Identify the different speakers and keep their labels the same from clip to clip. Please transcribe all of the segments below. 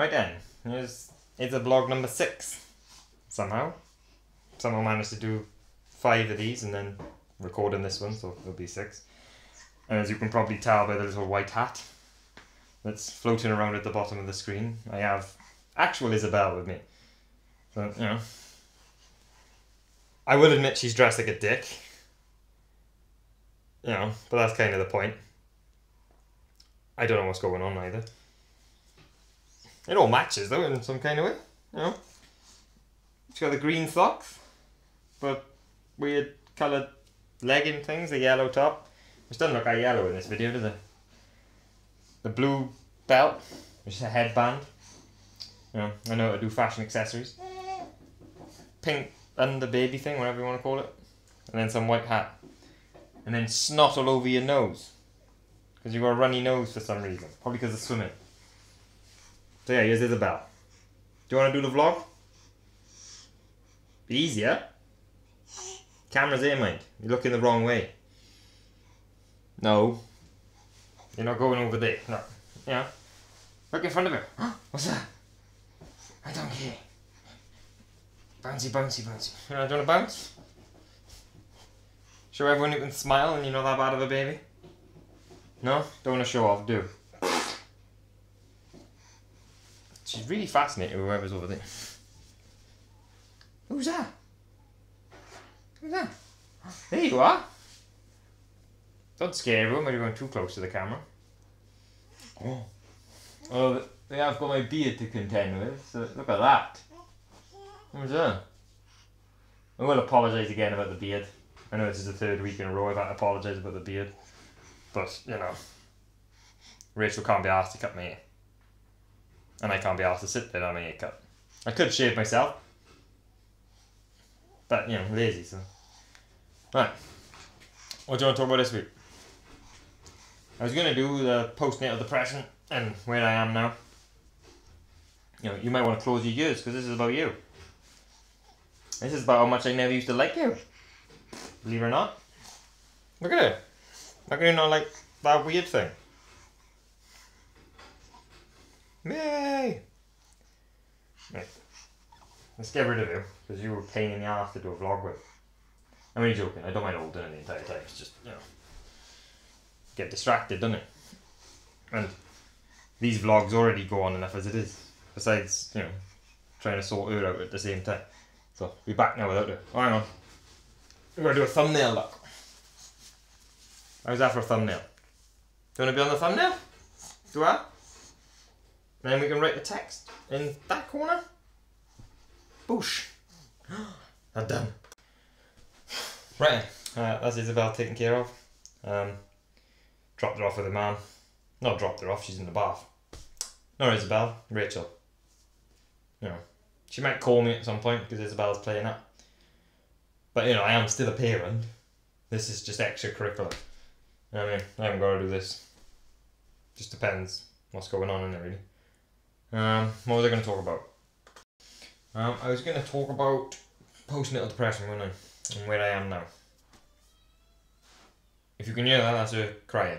Speaker 1: Right then, here's Isablog number six. Somehow, somehow managed to do five of these and then recording this one, so it'll be six. And as you can probably tell by the little white hat that's floating around at the bottom of the screen, I have actual Isabelle with me. So you know, I will admit she's dressed like a dick. You know, but that's kind of the point. I don't know what's going on either. It all matches though in some kind of way. You know. She's got the green socks, but weird coloured legging things, the yellow top. Which doesn't look that yellow in this video, does it? The blue belt, which is a headband. You know, I know how to do fashion accessories. Pink under baby thing, whatever you want to call it. And then some white hat. And then snot all over your nose. Because you've got a runny nose for some reason. Probably because of swimming. So yeah, here's Isabelle. Do you want to do the vlog? Be easier. Camera's here, mate. You're looking the wrong way. No. You're not going over there. No. Yeah. Look in front of it. What's that? I don't care. Bouncy, bouncy, bouncy. You know, do you want to bounce? Show everyone you can smile and you're not that bad of a baby? No? Don't want to show off, do. She's really fascinated with whoever's over there. Who's that? Who's that? There you are. Don't scare everyone when you're going too close to the camera. Oh. Oh, they have got my beard to contend with, so look at that. Who's that? I will apologise again about the beard. I know this is the third week in a row I've had to apologise about the beard. But, you know, Rachel can't be asked to cut my hair. And I can't be asked to sit there on a haircut. I could shave myself. But, you know, lazy, so. Right. What do you want to talk about this week? I was going to do the postnatal depression and where I am now. You know, you might want to close your ears because this is about you. This is about how much I never used to like you. Believe it or not. Look at it. Look at it not like that weird thing. Yay! Right. Let's get rid of you because you were a pain in the ass to do a vlog with. I'm only joking. I don't mind holding it the entire time. It's just you know, get distracted, doesn't it? And these vlogs already go on enough as it is. Besides, you know, trying to sort her out at the same time. So we're back now without her. Oh, hang on. We're gonna do a thumbnail look. How's that for a thumbnail? Do you want to be on the thumbnail? Do I? Then we can write the text in that corner. Boosh. I'm done. Right, uh, that's Isabelle taken care of. Um, dropped her off with a man. Not dropped her off, she's in the bath. Not Isabelle, Rachel. Know, she might call me at some point because Isabelle's playing up. But you know, I am still a parent. This is just extracurricular. I mean? I haven't got to do this. Just depends what's going on in it, really. Um, what was I going to talk about? Um, I was going to talk about postnatal depression, wasn't I? And where I am now. If you can hear that, that's her crying.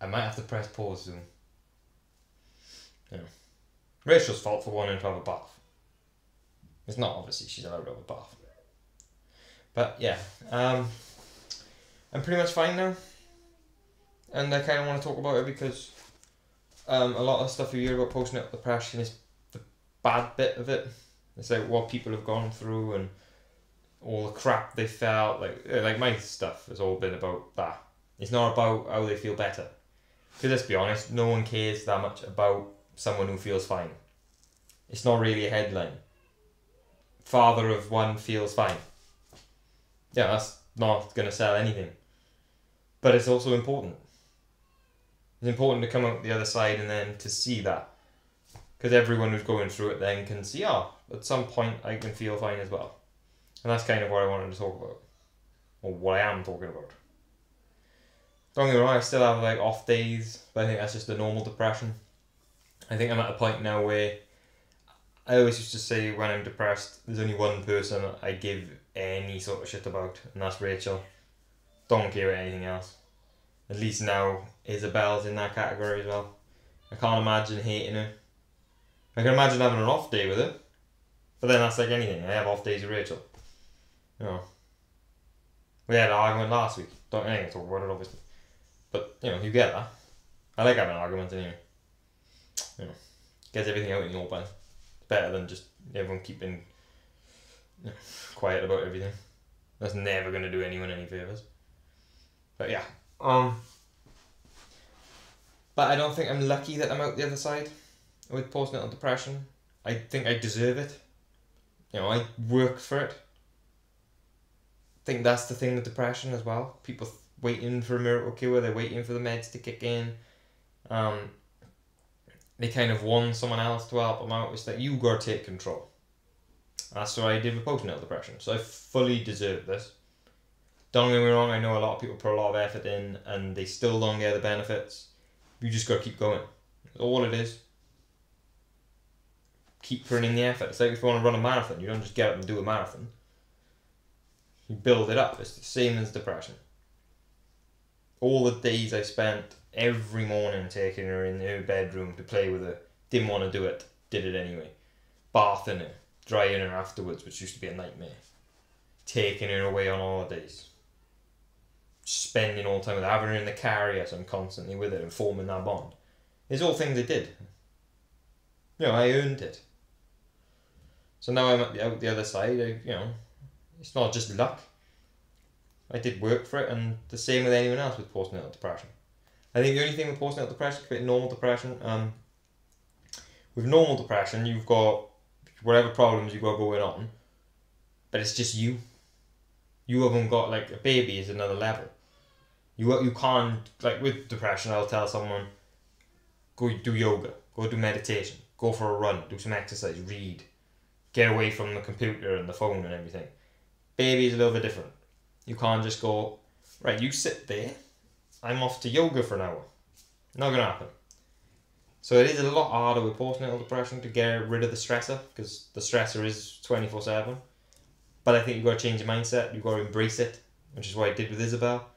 Speaker 1: I might have to press pause soon. Yeah. Rachel's fault for wanting to have a bath. It's not obviously she's allowed to have a bath. But yeah, um, I'm pretty much fine now. And I kind of want to talk about it because um, a lot of stuff you hear about postnatal depression is the bad bit of it. It's like what people have gone through and all the crap they felt. Like like my stuff has all been about that. It's not about how they feel better. Because let's be honest, no one cares that much about someone who feels fine. It's not really a headline. Father of one feels fine. Yeah, that's not going to sell anything. But it's also important. It's important to come out the other side and then to see that. Because everyone who's going through it then can see, ah, at some point I can feel fine as well. And that's kind of what I wanted to talk about. Or what I am talking about. Don't get me wrong, I still have like off days, but I think that's just the normal depression. I think I'm at a point now where I always used to say when I'm depressed, there's only one person I give any sort of shit about, and that's Rachel. Don't care about anything else. At least now Isabelle's in that category as well. I can't imagine hating her. I can imagine having an off day with her. But then that's like anything. I have off days with Rachel. You know. We had an argument last week. Don't I talk about it obviously. But you know, you get that. I like having arguments anyway. You know. Gets everything out in the open. It's better than just everyone keeping you know, quiet about everything. That's never gonna do anyone any favours. But yeah. Um But I don't think I'm lucky that I'm out the other side with postnatal depression. I think I deserve it. You know, I work for it. I think that's the thing with depression as well. People waiting for a miracle cure, they're waiting for the meds to kick in. Um, they kind of want someone else to help them out. It's that you gotta take control. That's what I did with postnatal depression. So I fully deserve this. Don't get me wrong, I know a lot of people put a lot of effort in and they still don't get the benefits. You just gotta keep going. That's all it is. Keep putting in the effort. It's like if you want to run a marathon, you don't just get up and do a marathon. You build it up. It's the same as depression. All the days I spent every morning taking her in her bedroom to play with her, didn't want to do it, did it anyway. Bathing her, drying her afterwards, which used to be a nightmare. Taking her away on holidays. Spending all the time with having her in the carrier, so I'm constantly with her and forming that bond. It's all things I did. You know, I earned it. So now I'm at the, out the other side, I, you know, it's not just luck. I did work for it, and the same with anyone else with postnatal depression. I think the only thing with postnatal depression compared to normal depression, um, with normal depression, you've got whatever problems you've got going on, but it's just you. You haven't got like a baby is another level. You you can't like with depression. I'll tell someone, go do yoga, go do meditation, go for a run, do some exercise, read, get away from the computer and the phone and everything. Baby is a little bit different. You can't just go, right, you sit there, I'm off to yoga for an hour. Not gonna happen. So it is a lot harder with postnatal depression to get rid of the stressor because the stressor is 24 7. But I think you've got to change your mindset, you've got to embrace it, which is what I did with Isabelle.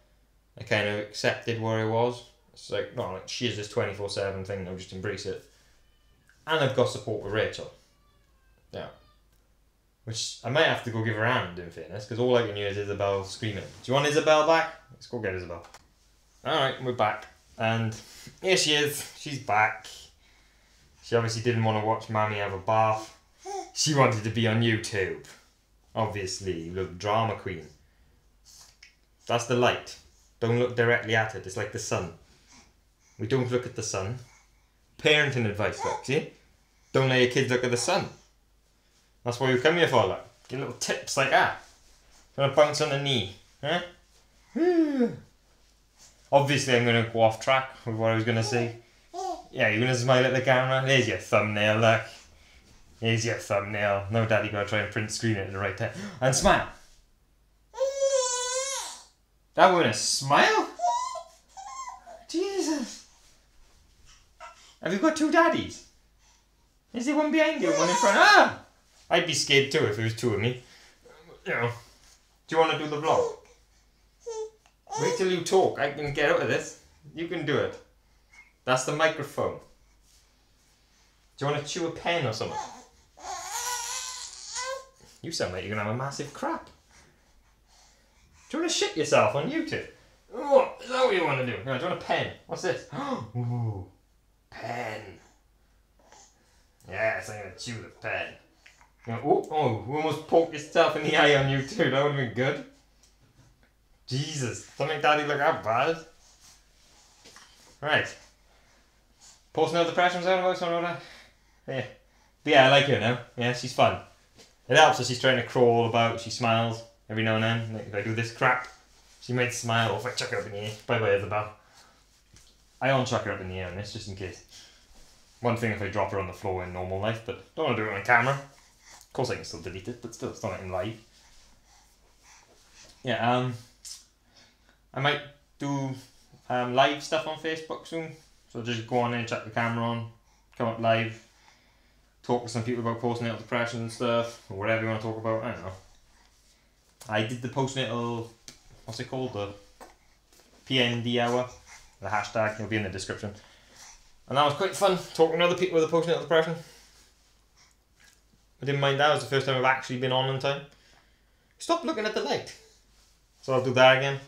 Speaker 1: I kind of accepted where I was. It's like, no, like she is this 24 7 thing, I'll just embrace it. And I've got support with Rachel. Yeah. Which I might have to go give her a hand in fairness, because all I can hear is Isabelle screaming. Do you want Isabelle back? Let's go get Isabelle. Alright, we're back. And here she is. She's back. She obviously didn't want to watch Mammy have a bath. She wanted to be on YouTube. Obviously, little drama queen. That's the light. Don't look directly at it. It's like the sun. We don't look at the sun. Parenting advice, look? Don't let your kids look at the sun. That's what you come here for, look. Get little tips like that. Gonna bounce on the knee, huh? Obviously, I'm gonna go off track with what I was gonna say. Yeah, you're gonna smile at the camera. There's your thumbnail, look. Here's your thumbnail. No, Daddy, gotta try and print screen it at the right time. And smile. That wasn't a smile? Jesus. Have you got two daddies? Is there one behind you, one in front? Ah! I'd be scared too if it was two of me. You know. Do you want to do the vlog? Wait till you talk. I can get out of this. You can do it. That's the microphone. Do you want to chew a pen or something? You sound like you're gonna have a massive crap. Do you want to shit yourself on YouTube? Oh, is that what you want to do? No, do you want a pen? What's this? Ooh, pen. Yes, I'm gonna chew the pen. Oh, oh, you almost poked yourself in the eye on YouTube. That would have been good. Jesus, don't make daddy look that bad. Right. Postnatal depression's out of us, whatever. Yeah. But yeah, I like her now. Yeah, she's fun. It helps that she's trying to crawl about, she smiles every now and then. Like if I do this crap, she might smile if I chuck her up in the air. Bye bye, Isabelle. I don't chuck her up in the air on this, just in case. One thing if I drop her on the floor in normal life, but don't want to do it on camera. Of course I can still delete it, but still, it's not in live. Yeah, um, I might do um, live stuff on Facebook soon. So just go on and check the camera on, come up live, talk to some people about postnatal depression and stuff, or whatever you want to talk about. I don't know. I did the postnatal, what's it called? The PND hour, the hashtag, it'll be in the description. And that was quite fun talking to other people with a postnatal depression. I didn't mind that. It was the first time I've actually been on in time. Stop looking at the light. So I'll do that again.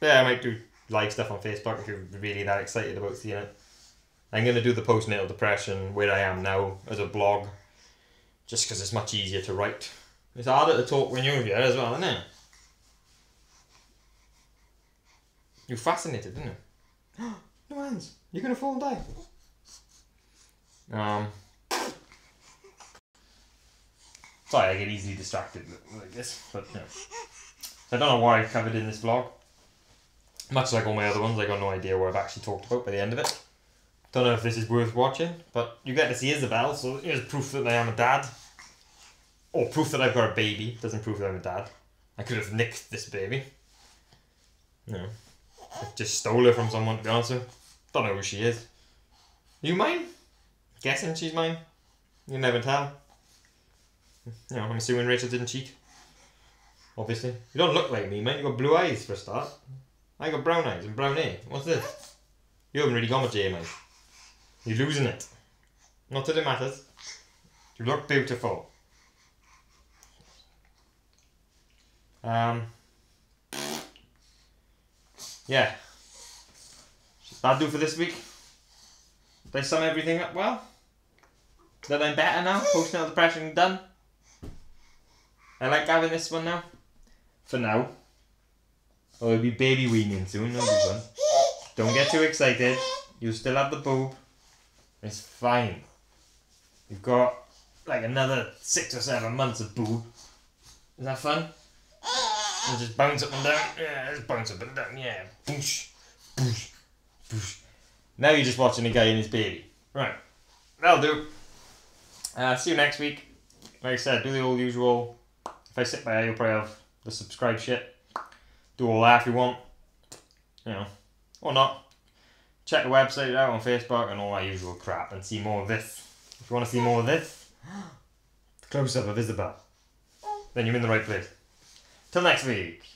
Speaker 1: Yeah, I might do live stuff on Facebook if you're really that excited about seeing it. I'm going to do the postnatal depression where I am now as a blog. Just because it's much easier to write. It's harder to talk when you're here as well, isn't it? You're fascinated, isn't it? no hands. You're to fall and die. Um, sorry, I get easily distracted like this, but no. I don't know why I covered in this vlog. Much like all my other ones, I got no idea what I've actually talked about by the end of it. Don't know if this is worth watching, but you get to see Isabelle, so here's proof that I am a dad. Or proof that I've got a baby, doesn't prove that I'm a dad. I could have nicked this baby. No. I just stole her from someone, to be honest with. Don't know who she is. You mine? Guessing she's mine? You never tell. You know, I'm assuming Rachel didn't cheat. Obviously. You don't look like me, mate. You got blue eyes for a start. I got brown eyes and brown hair. What's this? You haven't really got much hair, mate. You're losing it. Not that it matters. You look beautiful. Um. Yeah. That'll do for this week. I sum everything up well? That I'm better now? Postnatal depression done? I like having this one now. For now. Oh, it'll be baby weaning soon, that'll be fun. Don't get too excited. You still have the boob. It's fine. You've got like another six or seven months of boob. Is that fun? And just bounce up and down. Yeah, just bounce up and down. Yeah. Boosh. Boosh. Boosh. Now you're just watching a guy and his baby. Right. That'll do. Uh, see you next week. Like I said, do the old usual. If I sit by you'll probably have the subscribe shit. Do all that if you want. You know. Or not. Check the website out on Facebook and all that usual crap and see more of this. If you want to see more of this, close up of Isabelle. Then you're in the right place. Till next week.